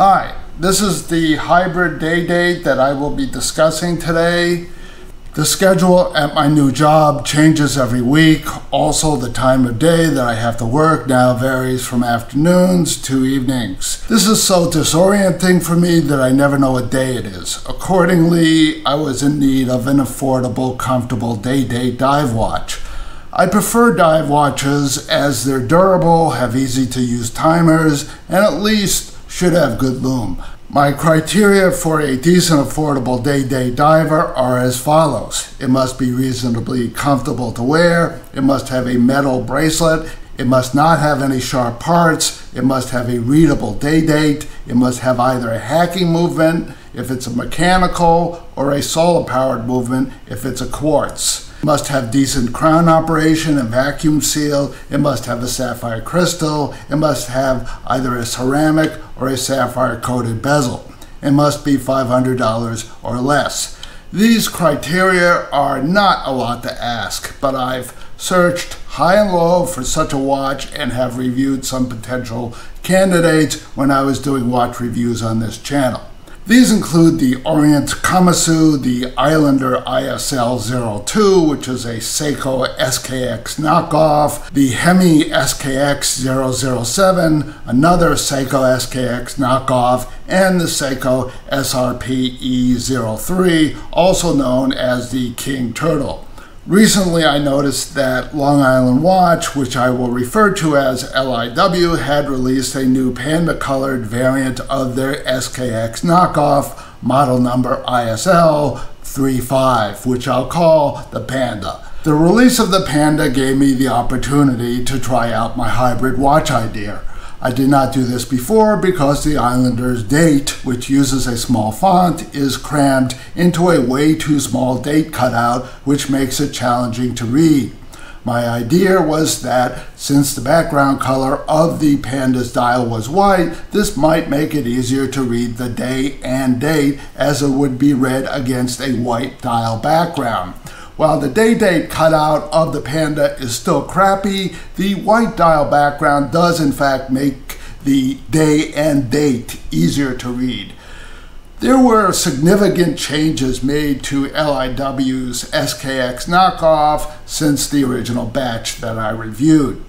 Hi, this is the hybrid day date that I will be discussing today. The schedule at my new job changes every week. Also, the time of day that I have to work now varies from afternoons to evenings. This is so disorienting for me that I never know what day it is. Accordingly, I was in need of an affordable, comfortable day date dive watch. I prefer dive watches as they're durable, have easy to use timers, and at least should have good lume. My criteria for a decent affordable day-day diver are as follows. It must be reasonably comfortable to wear, it must have a metal bracelet, it must not have any sharp parts, it must have a readable day date, it must have either a hacking movement if it's a mechanical or a solar powered movement if it's a quartz must have decent crown operation and vacuum seal. It must have a sapphire crystal. It must have either a ceramic or a sapphire coated bezel. It must be $500 or less. These criteria are not a lot to ask, but I've searched high and low for such a watch and have reviewed some potential candidates when I was doing watch reviews on this channel. These include the Orient Kamasu, the Islander ISL02, which is a Seiko SKX knockoff, the Hemi SKX 007, another Seiko SKX knockoff, and the Seiko SRP E03, also known as the King Turtle. Recently, I noticed that Long Island Watch, which I will refer to as LIW, had released a new panda colored variant of their SKX knockoff, model number ISL 35, which I'll call the Panda. The release of the Panda gave me the opportunity to try out my hybrid watch idea. I did not do this before because the Islander's date, which uses a small font, is crammed into a way too small date cutout, which makes it challenging to read. My idea was that since the background color of the Panda's dial was white, this might make it easier to read the day and date as it would be read against a white dial background. While the day date cutout of the Panda is still crappy, the white dial background does in fact make the day and date easier to read. There were significant changes made to LIW's SKX knockoff since the original batch that I reviewed.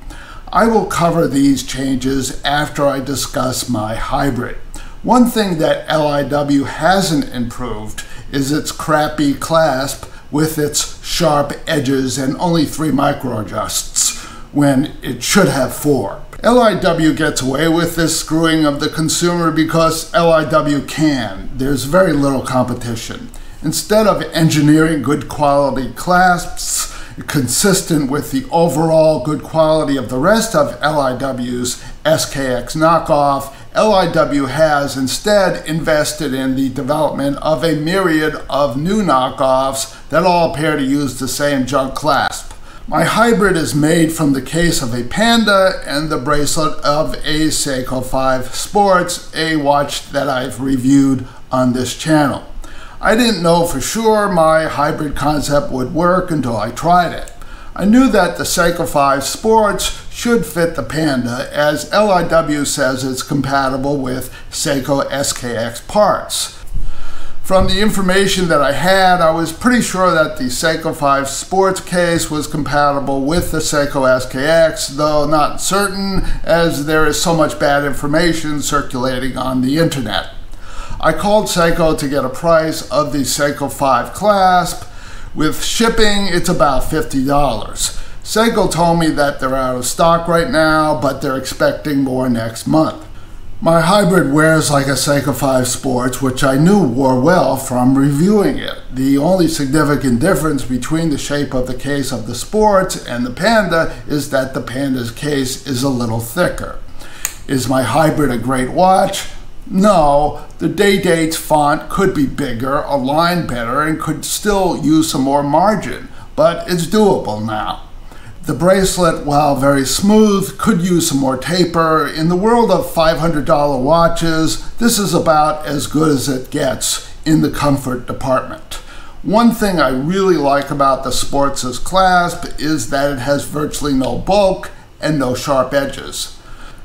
I will cover these changes after I discuss my hybrid. One thing that LIW hasn't improved is its crappy clasp with its sharp edges and only three microadjusts when it should have four. LIW gets away with this screwing of the consumer because LIW can. There's very little competition. Instead of engineering good quality clasps consistent with the overall good quality of the rest of LIW's SKX knockoff, LIW has instead invested in the development of a myriad of new knockoffs that all appear to use the same junk clasp. My hybrid is made from the case of a Panda and the bracelet of a Seiko 5 Sports, a watch that I've reviewed on this channel. I didn't know for sure my hybrid concept would work until I tried it. I knew that the Seiko 5 Sports should fit the Panda as LIW says it's compatible with Seiko SKX parts. From the information that I had, I was pretty sure that the Seiko 5 Sports case was compatible with the Seiko SKX, though not certain as there is so much bad information circulating on the internet. I called Seiko to get a price of the Seiko 5 clasp, with shipping, it's about $50. Seiko told me that they're out of stock right now, but they're expecting more next month. My hybrid wears like a Seiko 5 Sports, which I knew wore well from reviewing it. The only significant difference between the shape of the case of the Sports and the Panda is that the Panda's case is a little thicker. Is my hybrid a great watch? No, the day dates font could be bigger, aligned better, and could still use some more margin, but it's doable now. The bracelet, while very smooth, could use some more taper. In the world of $500 watches, this is about as good as it gets in the comfort department. One thing I really like about the Sports' clasp is that it has virtually no bulk and no sharp edges.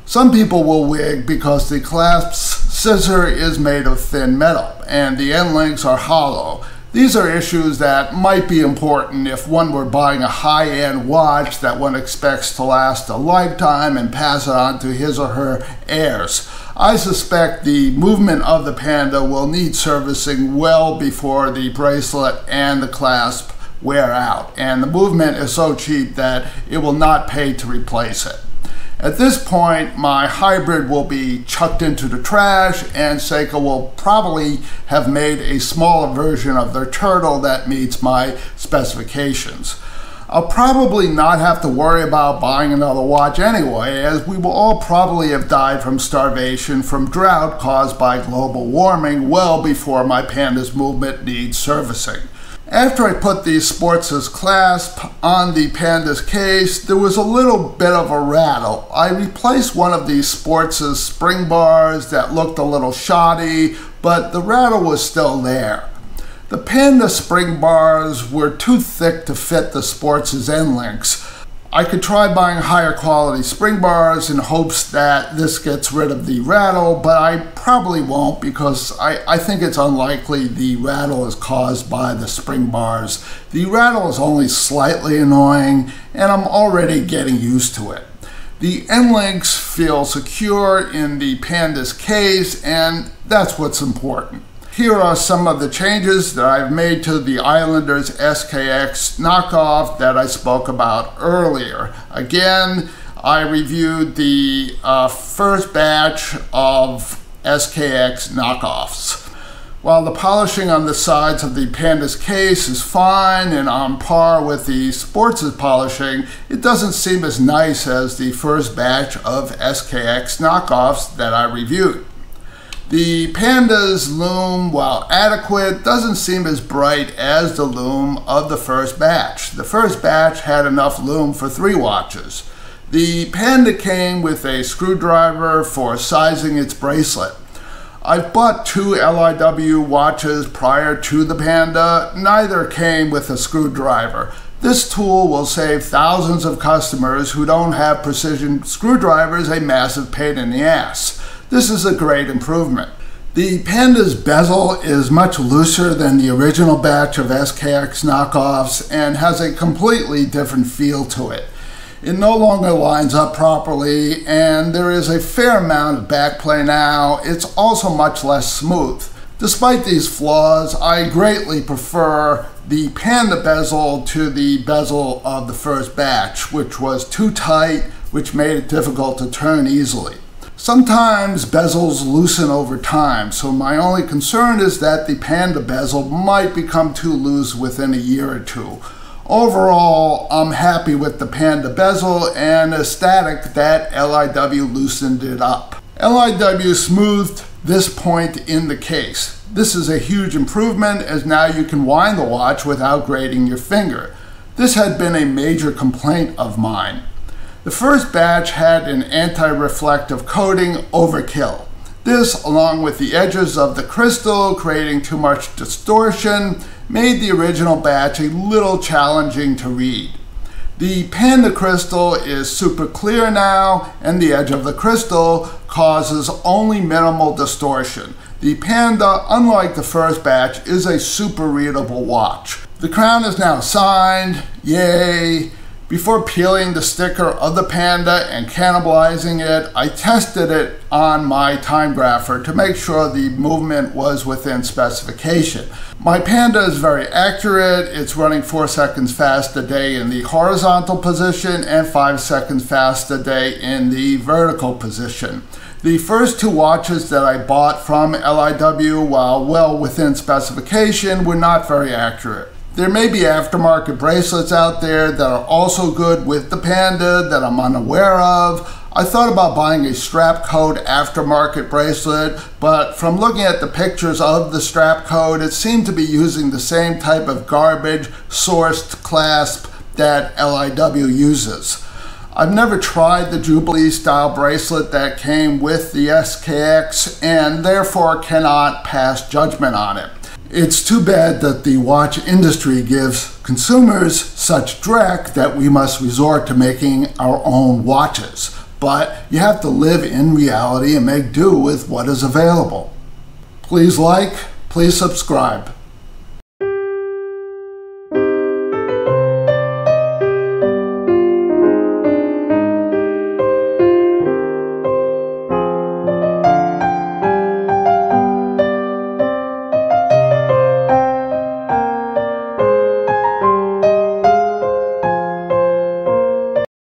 Some people will wig because the clasp scissor is made of thin metal and the end links are hollow. These are issues that might be important if one were buying a high-end watch that one expects to last a lifetime and pass it on to his or her heirs. I suspect the movement of the Panda will need servicing well before the bracelet and the clasp wear out, and the movement is so cheap that it will not pay to replace it. At this point, my hybrid will be chucked into the trash and Seiko will probably have made a smaller version of their turtle that meets my specifications. I'll probably not have to worry about buying another watch anyway, as we will all probably have died from starvation from drought caused by global warming well before my Panda's movement needs servicing. After I put the Sportses clasp on the Panda's case, there was a little bit of a rattle. I replaced one of these Sportses spring bars that looked a little shoddy, but the rattle was still there. The Panda spring bars were too thick to fit the Sportses end links, I could try buying higher quality spring bars in hopes that this gets rid of the rattle, but I probably won't because I, I think it's unlikely the rattle is caused by the spring bars. The rattle is only slightly annoying and I'm already getting used to it. The end links feel secure in the Panda's case and that's what's important. Here are some of the changes that I've made to the Islanders SKX knockoff that I spoke about earlier. Again, I reviewed the uh, first batch of SKX knockoffs. While the polishing on the sides of the Panda's case is fine and on par with the Sports' polishing, it doesn't seem as nice as the first batch of SKX knockoffs that I reviewed. The Panda's lume, while adequate, doesn't seem as bright as the lume of the first batch. The first batch had enough lume for three watches. The Panda came with a screwdriver for sizing its bracelet. I've bought two LIW watches prior to the Panda. Neither came with a screwdriver. This tool will save thousands of customers who don't have precision screwdrivers a massive pain in the ass. This is a great improvement. The Panda's bezel is much looser than the original batch of SKX knockoffs and has a completely different feel to it. It no longer lines up properly and there is a fair amount of backplay now. It's also much less smooth. Despite these flaws, I greatly prefer the Panda bezel to the bezel of the first batch, which was too tight, which made it difficult to turn easily. Sometimes bezels loosen over time, so my only concern is that the Panda bezel might become too loose within a year or two. Overall, I'm happy with the Panda bezel and ecstatic that LIW loosened it up. LIW smoothed this point in the case. This is a huge improvement as now you can wind the watch without grating your finger. This had been a major complaint of mine. The first batch had an anti-reflective coating overkill. This, along with the edges of the crystal creating too much distortion, made the original batch a little challenging to read. The Panda crystal is super clear now, and the edge of the crystal causes only minimal distortion. The Panda, unlike the first batch, is a super readable watch. The crown is now signed, yay! Before peeling the sticker of the Panda and cannibalizing it, I tested it on my time grapher to make sure the movement was within specification. My Panda is very accurate. It's running 4 seconds fast a day in the horizontal position and 5 seconds fast a day in the vertical position. The first two watches that I bought from LIW, while well within specification, were not very accurate. There may be aftermarket bracelets out there that are also good with the Panda that I'm unaware of. I thought about buying a Strapcode aftermarket bracelet, but from looking at the pictures of the Strapcode, it seemed to be using the same type of garbage sourced clasp that LIW uses. I've never tried the Jubilee style bracelet that came with the SKX and therefore cannot pass judgment on it. It's too bad that the watch industry gives consumers such dreck that we must resort to making our own watches. but you have to live in reality and make do with what is available. Please like, please subscribe.